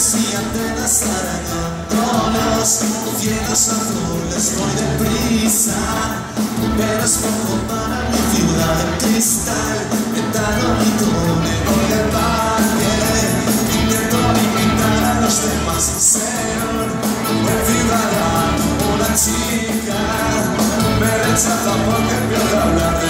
decían de las arañándolos Cielos azules voy deprisa Pero es poco para mi ciudad de cristal Entrando mi túnel voy al parque Intento imitar a los demás sinceros Me ciudadano una chica Me rechaza porque empiezo a hablar de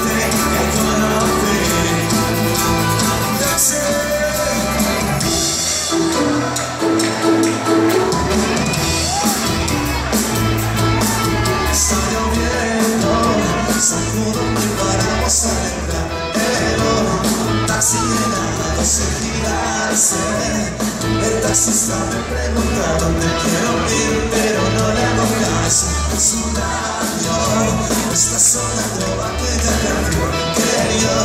paramos a el Taxi llenado sin girarse El taxista me pregunta dónde quiero ir Pero no le hago caso. En su radio está sonando aquella canción Que yo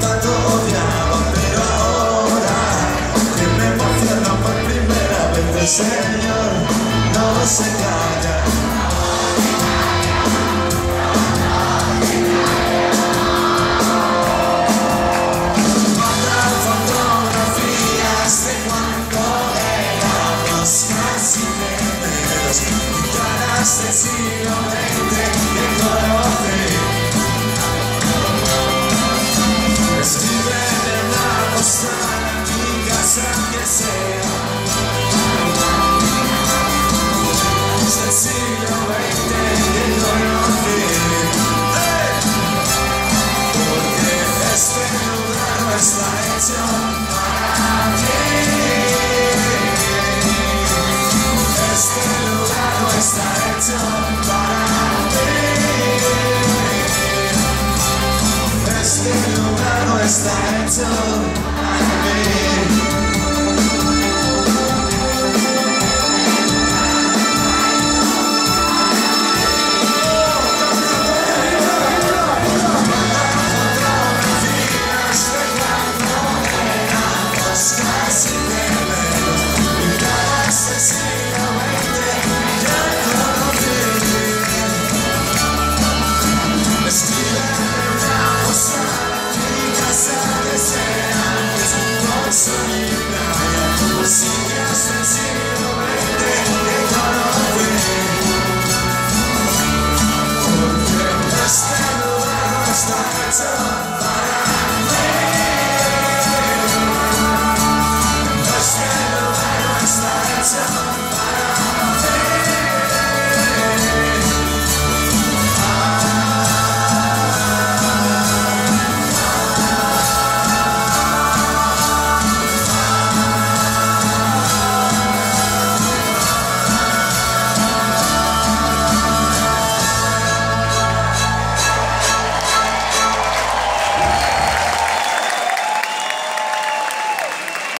tanto odiaba Pero ahora que me emociona por primera vez El Señor. No se calla So.